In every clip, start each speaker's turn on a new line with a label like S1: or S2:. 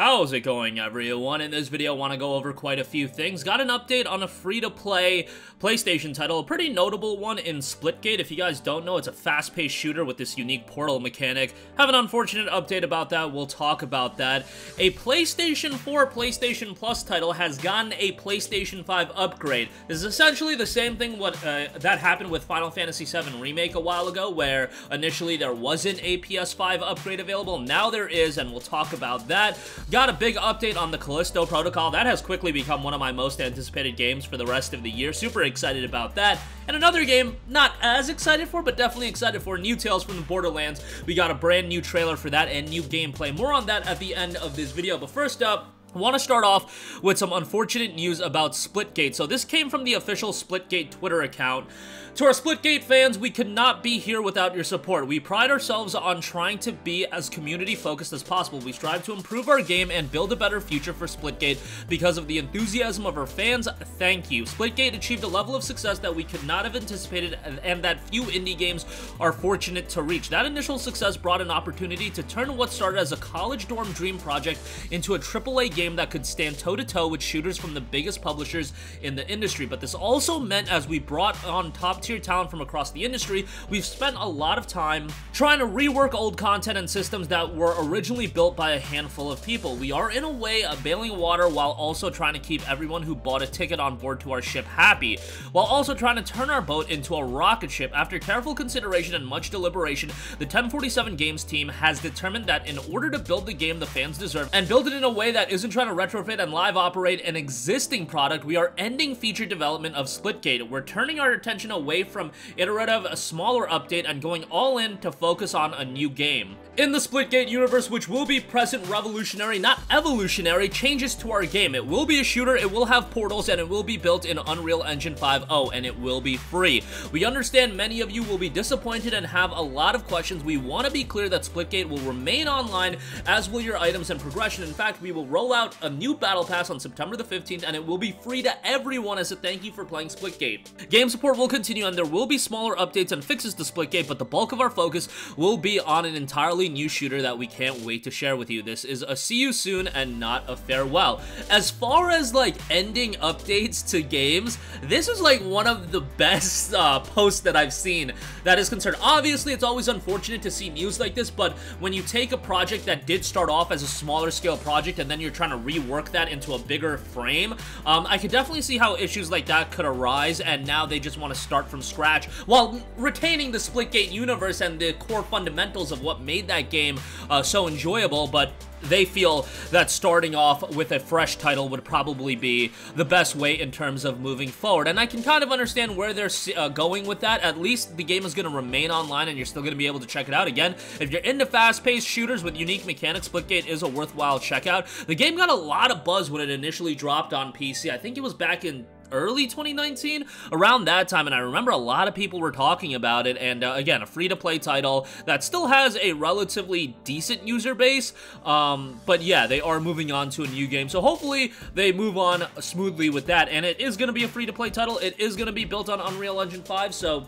S1: How's it going everyone? In this video I want to go over quite a few things. Got an update on a free-to-play PlayStation title, a pretty notable one in Splitgate. If you guys don't know, it's a fast-paced shooter with this unique portal mechanic. Have an unfortunate update about that, we'll talk about that. A PlayStation 4 PlayStation Plus title has gotten a PlayStation 5 upgrade. This is essentially the same thing what uh, that happened with Final Fantasy VII Remake a while ago, where initially there wasn't a PS5 upgrade available. Now there is, and we'll talk about that. Got a big update on the Callisto Protocol. That has quickly become one of my most anticipated games for the rest of the year. Super excited about that. And another game, not as excited for, but definitely excited for, New Tales from the Borderlands. We got a brand new trailer for that and new gameplay. More on that at the end of this video. But first up, I want to start off with some unfortunate news about Splitgate. So this came from the official Splitgate Twitter account. To our Splitgate fans, we could not be here without your support. We pride ourselves on trying to be as community focused as possible. We strive to improve our game and build a better future for Splitgate because of the enthusiasm of our fans. Thank you. Splitgate achieved a level of success that we could not have anticipated and that few indie games are fortunate to reach. That initial success brought an opportunity to turn what started as a college dorm dream project into a AAA game that could stand toe-to-toe -to -toe with shooters from the biggest publishers in the industry. But this also meant as we brought on top tier talent from across the industry, we've spent a lot of time trying to rework old content and systems that were originally built by a handful of people. We are in a way a bailing water while also trying to keep everyone who bought a ticket on board to our ship happy, while also trying to turn our boat into a rocket ship. After careful consideration and much deliberation, the 1047 Games team has determined that in order to build the game the fans deserve and build it in a way that isn't trying to retrofit and live operate an existing product, we are ending feature development of Splitgate. We're turning our attention away from iterative, a smaller update, and going all in to focus on a new game. In the Splitgate universe, which will be present revolutionary, not evolutionary, changes to our game. It will be a shooter, it will have portals, and it will be built in Unreal Engine 5.0, and it will be free. We understand many of you will be disappointed and have a lot of questions. We want to be clear that Splitgate will remain online, as will your items and progression. In fact, we will roll out a new Battle Pass on September the 15th, and it will be free to everyone as a thank you for playing Splitgate. Game support will continue, and there will be smaller updates and fixes to Splitgate, but the bulk of our focus will be on an entirely new shooter that we can't wait to share with you. This is a see you soon and not a farewell. As far as like ending updates to games, this is like one of the best uh, posts that I've seen that is concerned. Obviously, it's always unfortunate to see news like this, but when you take a project that did start off as a smaller scale project and then you're trying to rework that into a bigger frame, um, I could definitely see how issues like that could arise and now they just want to start from scratch scratch while retaining the Splitgate universe and the core fundamentals of what made that game uh, so enjoyable, but they feel that starting off with a fresh title would probably be the best way in terms of moving forward. And I can kind of understand where they're uh, going with that. At least the game is going to remain online and you're still going to be able to check it out. Again, if you're into fast-paced shooters with unique mechanics, Splitgate is a worthwhile checkout. The game got a lot of buzz when it initially dropped on PC. I think it was back in early 2019 around that time and I remember a lot of people were talking about it and uh, again a free-to-play title that still has a relatively decent user base um, but yeah they are moving on to a new game so hopefully they move on smoothly with that and it is going to be a free-to-play title. It is going to be built on Unreal Engine 5 so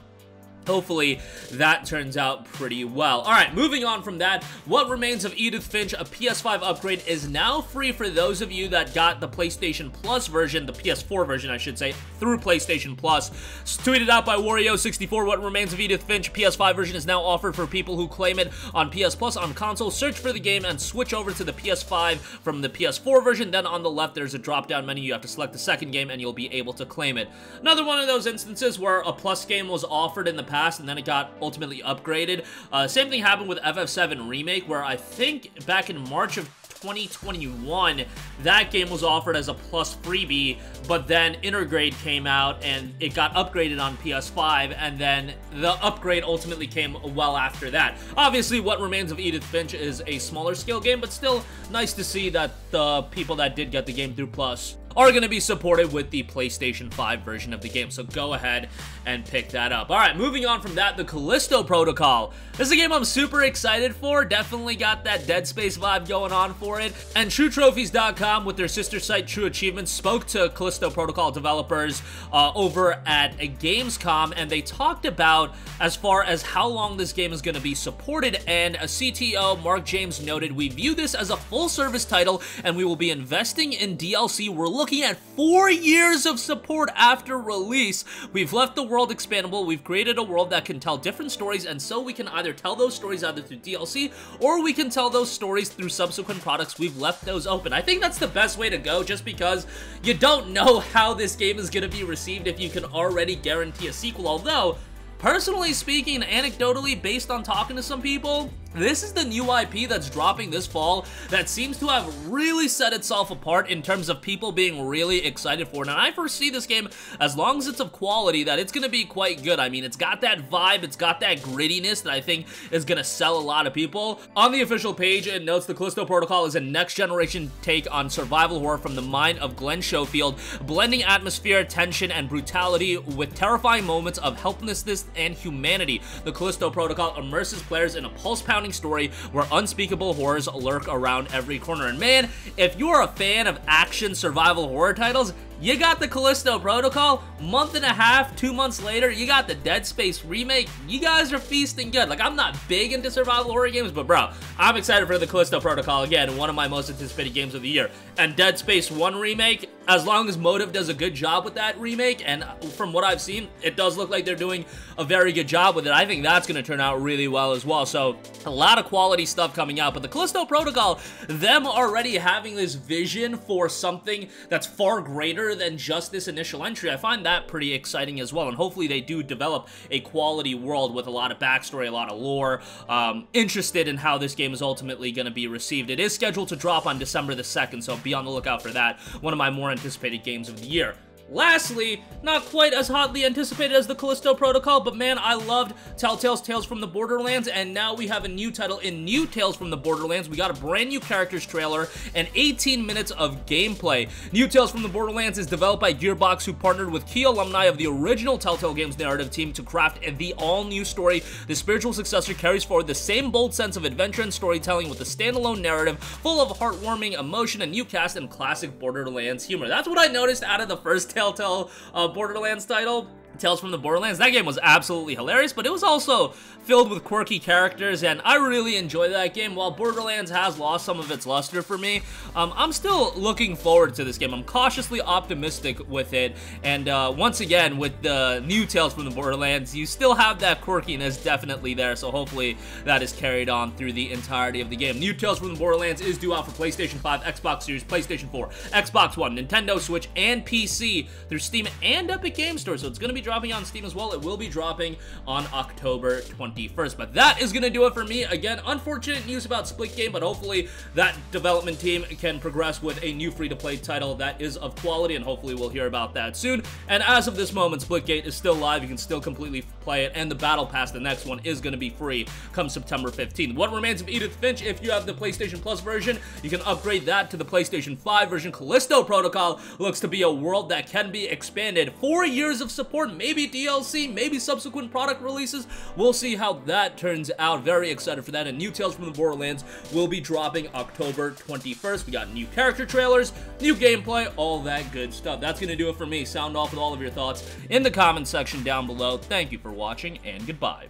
S1: Hopefully that turns out pretty well. Alright, moving on from that, What Remains of Edith Finch, a PS5 upgrade, is now free for those of you that got the PlayStation Plus version, the PS4 version I should say, through PlayStation Plus. Tweeted out by Wario64, What Remains of Edith Finch PS5 version is now offered for people who claim it on PS Plus on console. Search for the game and switch over to the PS5 from the PS4 version. Then on the left there's a drop-down menu. You have to select the second game and you'll be able to claim it. Another one of those instances where a Plus game was offered in the past and then it got ultimately upgraded. Uh, same thing happened with FF7 Remake where I think back in March of 2021, that game was offered as a plus freebie, but then Intergrade came out and it got upgraded on PS5, and then the upgrade ultimately came well after that. Obviously, What Remains of Edith Finch is a smaller scale game, but still nice to see that the people that did get the game through Plus are going to be supported with the PlayStation 5 version of the game. So go ahead and pick that up. All right, moving on from that, the Callisto Protocol. This is a game I'm super excited for. Definitely got that Dead Space vibe going on for it. And TrueTrophies.com, with their sister site True Achievements, spoke to Callisto Protocol developers uh, over at Gamescom, and they talked about as far as how long this game is going to be supported. And a CTO, Mark James, noted, We view this as a full service title, and we will be investing in DLC. We're looking at four years of support after release. We've left the world expandable. We've created a world that can tell different stories, and so we can either tell those stories either through DLC or we can tell those stories through subsequent products. We've left those open. I think that's the best way to go just because you don't know how this game is going to be received if you can already guarantee a sequel, although Personally speaking, anecdotally, based on talking to some people, this is the new IP that's dropping this fall that seems to have really set itself apart in terms of people being really excited for it. And I foresee this game, as long as it's of quality, that it's going to be quite good. I mean, it's got that vibe, it's got that grittiness that I think is going to sell a lot of people. On the official page, it notes the Callisto Protocol is a next-generation take on survival horror from the mind of Glen Schofield, blending atmosphere, tension, and brutality with terrifying moments of helplessness and humanity. The Callisto Protocol immerses players in a pulse-pounding story where unspeakable horrors lurk around every corner. And man, if you're a fan of action survival horror titles, you got the Callisto Protocol, month and a half, two months later, you got the Dead Space remake. You guys are feasting good. Like, I'm not big into survival horror games, but bro, I'm excited for the Callisto Protocol again, one of my most anticipated games of the year. And Dead Space 1 remake, as long as Motive does a good job with that remake, and from what I've seen, it does look like they're doing a very good job with it. I think that's going to turn out really well as well. So, a lot of quality stuff coming out, but the Callisto Protocol, them already having this vision for something that's far greater than just this initial entry, I find that pretty exciting as well. And hopefully they do develop a quality world with a lot of backstory, a lot of lore. Um, interested in how this game is ultimately going to be received. It is scheduled to drop on December the 2nd, so be on the lookout for that. One of my more anticipated games of the year. Lastly, not quite as hotly anticipated as the Callisto Protocol, but man, I loved Telltale's Tales from the Borderlands, and now we have a new title in New Tales from the Borderlands. We got a brand new characters trailer and 18 minutes of gameplay. New Tales from the Borderlands is developed by Gearbox, who partnered with key alumni of the original Telltale Games narrative team to craft the all-new story. The spiritual successor carries forward the same bold sense of adventure and storytelling with a standalone narrative full of heartwarming emotion, a new cast, and classic Borderlands humor. That's what I noticed out of the first Telltale uh, Borderlands title. Tales from the Borderlands. That game was absolutely hilarious, but it was also filled with quirky characters, and I really enjoyed that game. While Borderlands has lost some of its luster for me, um, I'm still looking forward to this game. I'm cautiously optimistic with it, and uh, once again, with the new Tales from the Borderlands, you still have that quirkiness definitely there, so hopefully that is carried on through the entirety of the game. New Tales from the Borderlands is due out for PlayStation 5, Xbox Series, PlayStation 4, Xbox One, Nintendo Switch, and PC through Steam and Epic Game Store, so it's going to be dropping on Steam as well. It will be dropping on October 21st. But that is going to do it for me. Again, unfortunate news about Splitgate, but hopefully that development team can progress with a new free-to-play title that is of quality, and hopefully we'll hear about that soon. And as of this moment, Splitgate is still live. You can still completely play it, and the Battle Pass, the next one, is going to be free come September 15th. What remains of Edith Finch? If you have the PlayStation Plus version, you can upgrade that to the PlayStation 5 version. Callisto Protocol looks to be a world that can be expanded. Four years of support, maybe DLC, maybe subsequent product releases. We'll see how that turns out. Very excited for that. And New Tales from the Borderlands will be dropping October 21st. We got new character trailers, new gameplay, all that good stuff. That's going to do it for me. Sound off with all of your thoughts in the comment section down below. Thank you for watching, and goodbye.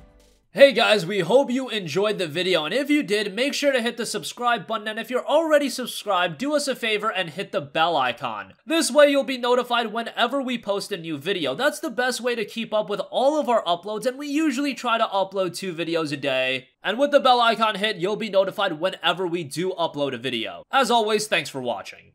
S1: Hey guys, we hope you enjoyed the video, and if you did, make sure to hit the subscribe button, and if you're already subscribed, do us a favor and hit the bell icon. This way you'll be notified whenever we post a new video. That's the best way to keep up with all of our uploads, and we usually try to upload two videos a day. And with the bell icon hit, you'll be notified whenever we do upload a video. As always, thanks for watching.